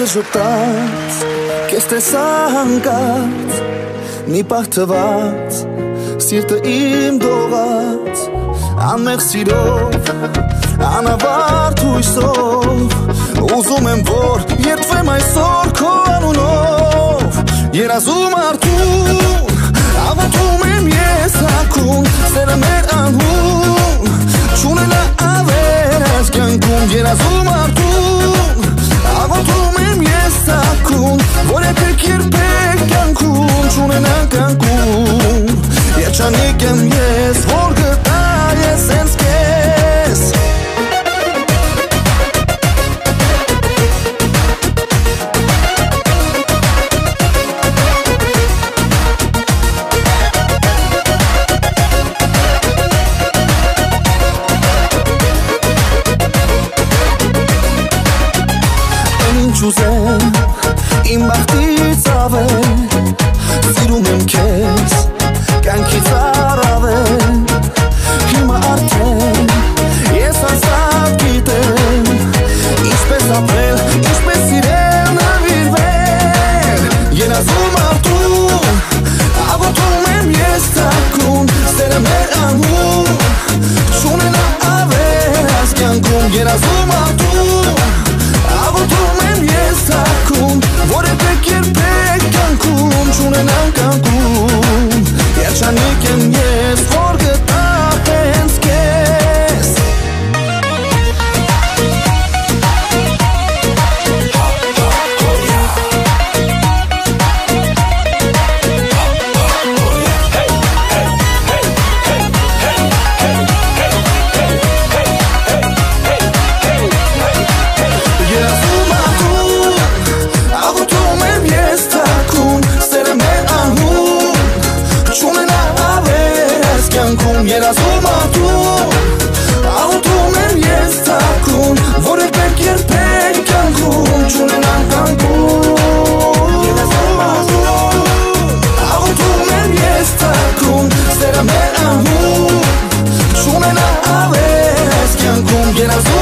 Հատը ժպտած, կես տեսա հանկած Մի պահ թված, սիրտը իմ դողած Անմեղ սիրով, անավարդ հույսով Ուզում եմ, որ երդվեմ այսօր քո անունով Երազում արդուն, աղոթում եմ ես հակուն Սերը մեր անհուն, չունենա ավերած կյանքում Երազում Երջանիկ եմ ես, որ գտա ես ինձ կես ինչ ուզեմ իմ բախտից ավել սիրում ավերած կյանքում երազում get us.